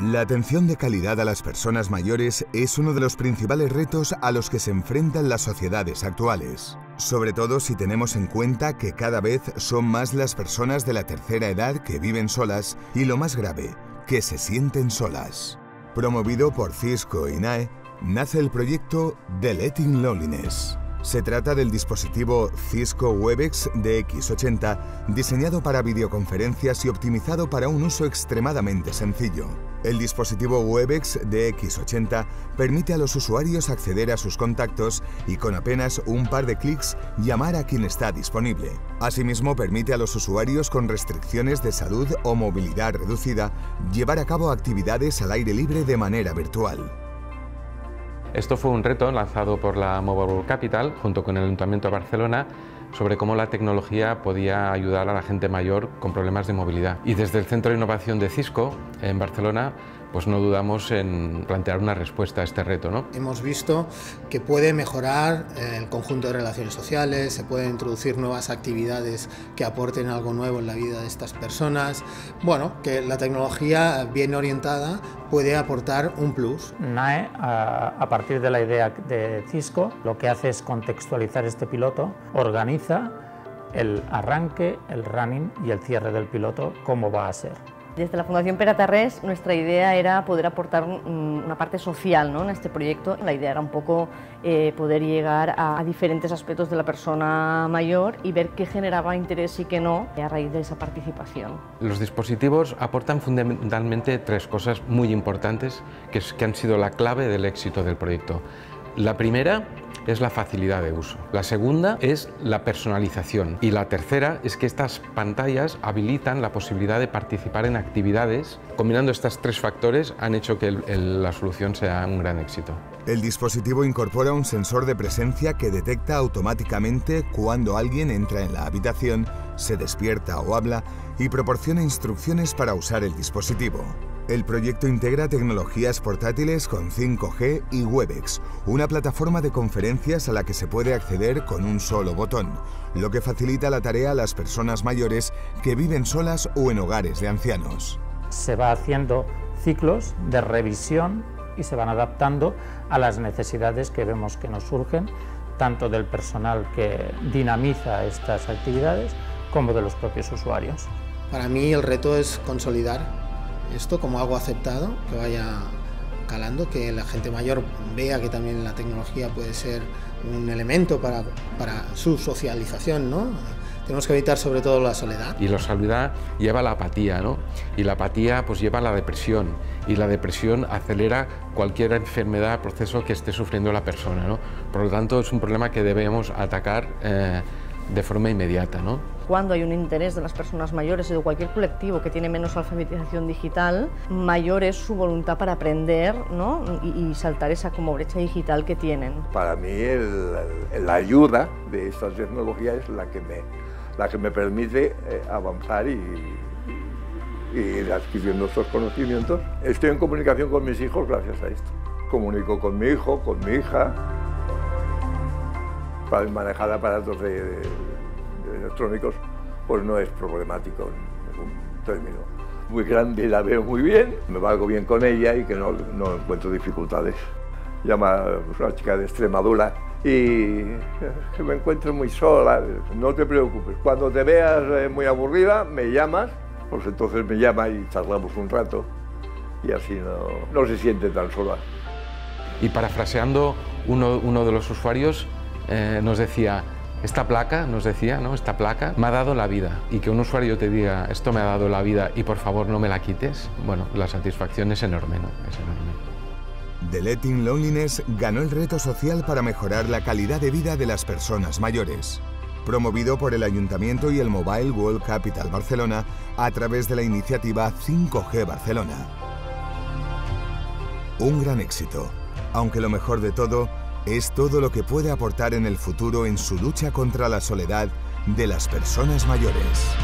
La atención de calidad a las personas mayores es uno de los principales retos a los que se enfrentan las sociedades actuales, sobre todo si tenemos en cuenta que cada vez son más las personas de la tercera edad que viven solas y lo más grave, que se sienten solas. Promovido por Cisco y NAE, nace el proyecto Deleting Loneliness. Se trata del dispositivo Cisco Webex DX80, diseñado para videoconferencias y optimizado para un uso extremadamente sencillo. El dispositivo Webex DX80 permite a los usuarios acceder a sus contactos y con apenas un par de clics llamar a quien está disponible. Asimismo, permite a los usuarios con restricciones de salud o movilidad reducida llevar a cabo actividades al aire libre de manera virtual. Esto fue un reto lanzado por la Mobile World Capital junto con el Ayuntamiento de Barcelona sobre cómo la tecnología podía ayudar a la gente mayor con problemas de movilidad. Y desde el Centro de Innovación de Cisco, en Barcelona, pues no dudamos en plantear una respuesta a este reto. ¿no? Hemos visto que puede mejorar eh, el conjunto de relaciones sociales, se pueden introducir nuevas actividades que aporten algo nuevo en la vida de estas personas. Bueno, que la tecnología bien orientada puede aportar un plus. NAE, a partir de la idea de Cisco, lo que hace es contextualizar este piloto, organiza el arranque, el running y el cierre del piloto, cómo va a ser. Desde la Fundación Peratarrés nuestra idea era poder aportar una parte social ¿no? en este proyecto. La idea era un poco eh, poder llegar a, diferentes aspectos de la persona mayor y ver qué generaba interés y qué no a raíz de esa participación. Los dispositivos aportan fundamentalmente tres cosas muy importantes que han sido la clave del éxito del proyecto. La primera es la facilidad de uso. La segunda es la personalización. Y la tercera es que estas pantallas habilitan la posibilidad de participar en actividades. Combinando estos tres factores han hecho que la solución sea un gran éxito. El dispositivo incorpora un sensor de presencia que detecta automáticamente cuando alguien entra en la habitación, se despierta o habla y proporciona instrucciones para usar el dispositivo. El proyecto integra tecnologías portátiles con 5G y Webex, una plataforma de conferencias a la que se puede acceder con un solo botón, lo que facilita la tarea a las personas mayores que viven solas o en hogares de ancianos. Se va haciendo ciclos de revisión y se van adaptando a las necesidades que vemos que nos surgen, tanto del personal que dinamiza estas actividades como de los propios usuarios. Para mí el reto es consolidar esto como algo aceptado, que vaya calando, que la gente mayor vea que también la tecnología puede ser un elemento para, para su socialización, ¿no? Tenemos que evitar sobre todo la soledad. Y la soledad lleva la apatía, ¿no? Y la apatía pues lleva a la depresión. Y la depresión acelera cualquier enfermedad, proceso que esté sufriendo la persona, ¿no? Por lo tanto, es un problema que debemos atacar eh, de forma inmediata, ¿no? cuando hay un interés de las personas mayores y de cualquier colectivo que tiene menos alfabetización digital, mayor es su voluntad para aprender ¿no? y, saltar esa como brecha digital que tienen. Para mí la ayuda de esta tecnología es la que me, la que me permite eh, avanzar y, y ir adquiriendo estos conocimientos. Estoy en comunicación con mis hijos gracias a esto. Comunico con mi hijo, con mi hija, para manejar aparatos de electrónicos, pues no es problemático en ningún término. Muy grande, la veo muy bien, me valgo bien con ella y que no, no encuentro dificultades. Llama pues, una chica de Extremadura y que me encuentro muy sola, no te preocupes, cuando te veas eh, muy aburrida me llamas, pues entonces me llama y charlamos un rato y así no, no se siente tan sola. Y parafraseando, uno, uno de los usuarios eh, nos decía, esta placa, nos decía, ¿no? Esta placa me ha dado la vida. Y que un usuario te diga, esto me ha dado la vida y por favor no me la quites, bueno, la satisfacción es enorme, ¿no? Es enorme. The Letting Loneliness ganó el reto social para mejorar la calidad de vida de las personas mayores. Promovido por el Ayuntamiento y el Mobile World Capital Barcelona a través de la iniciativa 5G Barcelona. Un gran éxito, aunque lo mejor de todo es todo lo que puede aportar en el futuro en su lucha contra la soledad de las personas mayores.